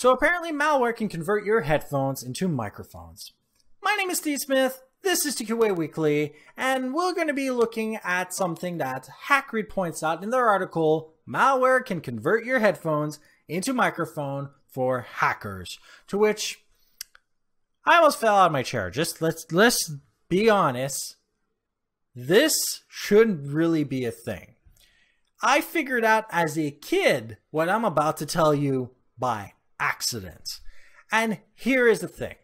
So apparently malware can convert your headphones into microphones. My name is Steve Smith, this is TQA Weekly, and we're going to be looking at something that HackRead points out in their article, Malware can convert your headphones into microphone for hackers. To which I almost fell out of my chair. Just let's let's be honest. This shouldn't really be a thing. I figured out as a kid what I'm about to tell you by accident. And here is the thing.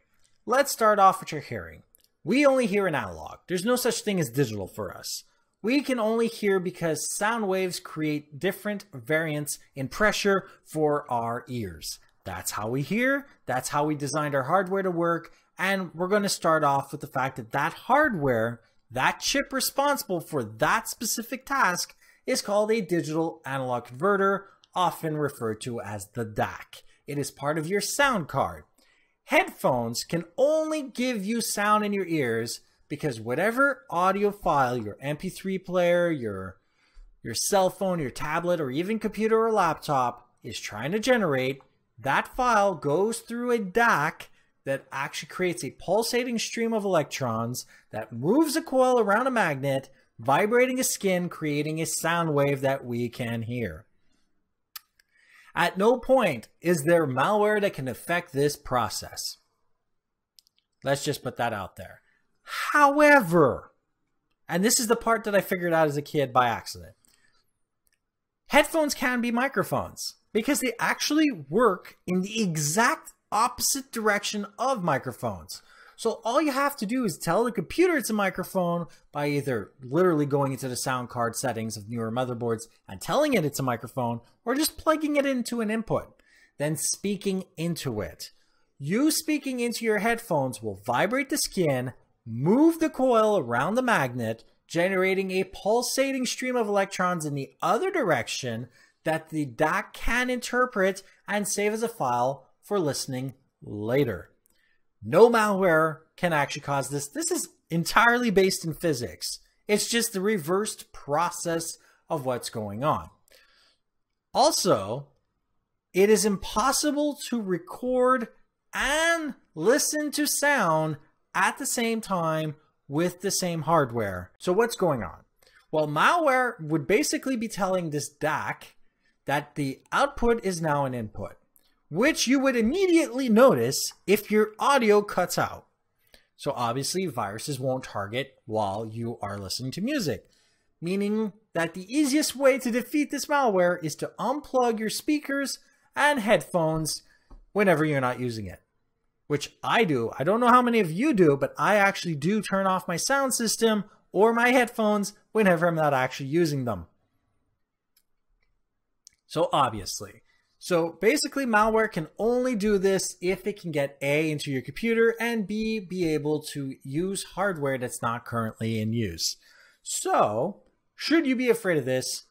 Let's start off with your hearing. We only hear in analog. There's no such thing as digital for us. We can only hear because sound waves create different variants in pressure for our ears. That's how we hear, that's how we designed our hardware to work, and we're going to start off with the fact that that hardware, that chip responsible for that specific task, is called a digital analog converter, often referred to as the DAC. It is part of your sound card. Headphones can only give you sound in your ears because whatever audio file, your MP3 player, your your cell phone, your tablet, or even computer or laptop is trying to generate, that file goes through a DAC that actually creates a pulsating stream of electrons that moves a coil around a magnet, vibrating a skin, creating a sound wave that we can hear. At no point is there malware that can affect this process. Let's just put that out there. However, and this is the part that I figured out as a kid by accident, headphones can be microphones because they actually work in the exact opposite direction of microphones. So all you have to do is tell the computer it's a microphone by either literally going into the sound card settings of newer motherboards and telling it it's a microphone or just plugging it into an input, then speaking into it. You speaking into your headphones will vibrate the skin, move the coil around the magnet, generating a pulsating stream of electrons in the other direction that the DAC can interpret and save as a file for listening later. No malware can actually cause this. This is entirely based in physics. It's just the reversed process of what's going on. Also, it is impossible to record and listen to sound at the same time with the same hardware. So what's going on? Well, malware would basically be telling this DAC that the output is now an input which you would immediately notice if your audio cuts out. So obviously viruses won't target while you are listening to music, meaning that the easiest way to defeat this malware is to unplug your speakers and headphones whenever you're not using it. Which I do. I don't know how many of you do, but I actually do turn off my sound system or my headphones whenever I'm not actually using them. So obviously, so basically malware can only do this if it can get A into your computer and B be able to use hardware that's not currently in use. So should you be afraid of this?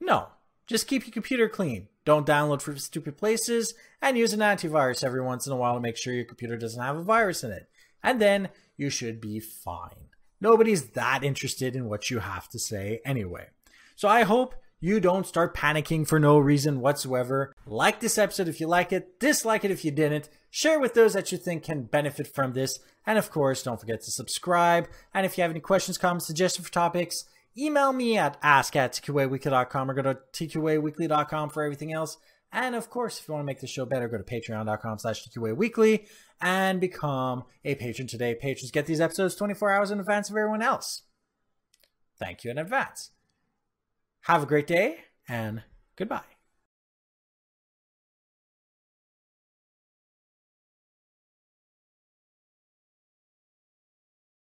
No, just keep your computer clean. Don't download from stupid places and use an antivirus every once in a while to make sure your computer doesn't have a virus in it. And then you should be fine. Nobody's that interested in what you have to say anyway. So I hope you don't start panicking for no reason whatsoever. Like this episode if you like it, dislike it if you didn't, share with those that you think can benefit from this, and of course, don't forget to subscribe. And if you have any questions, comments, suggestions for topics, email me at ask at tqaweekly.com or go to tqaweekly.com for everything else. And of course, if you want to make the show better, go to patreon.com slash tqaweekly and become a patron today. Patrons get these episodes 24 hours in advance of everyone else. Thank you in advance. Have a great day and goodbye.